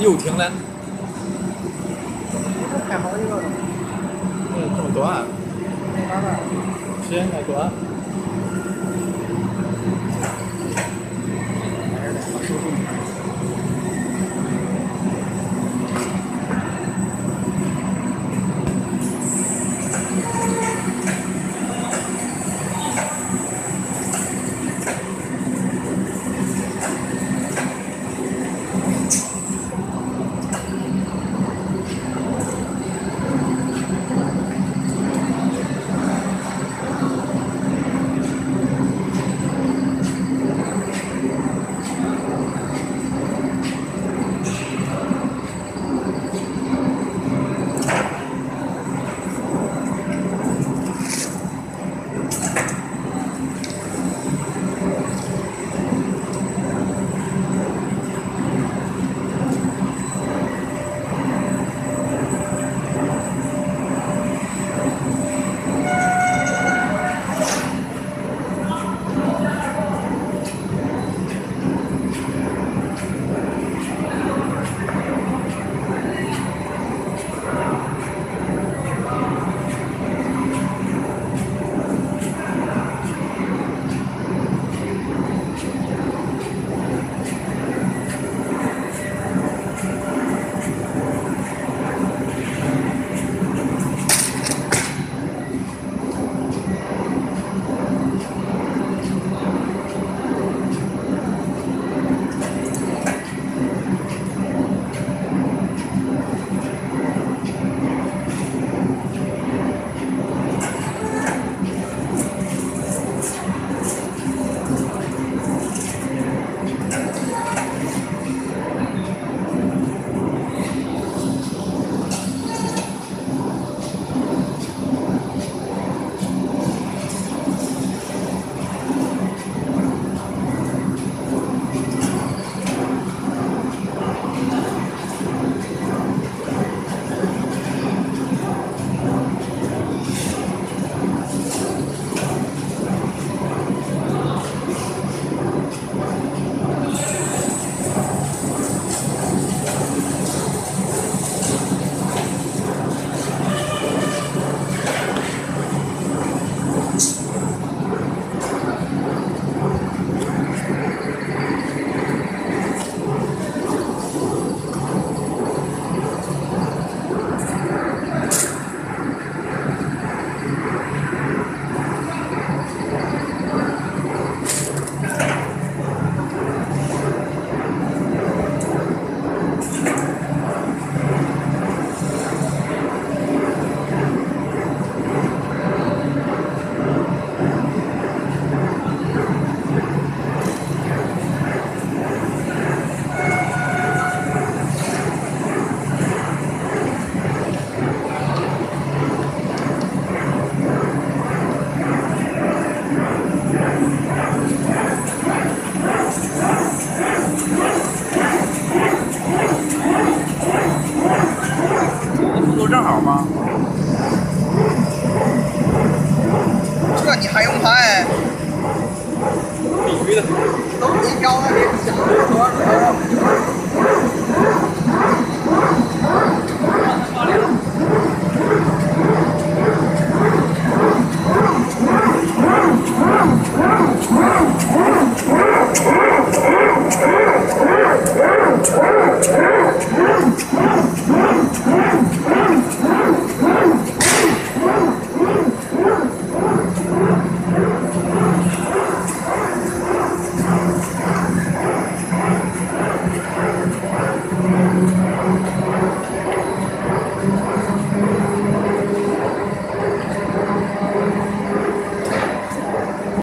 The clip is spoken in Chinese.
又停了。开好几个了。嗯，这么短。时间太短。必须的。都你搞那个，多少多少。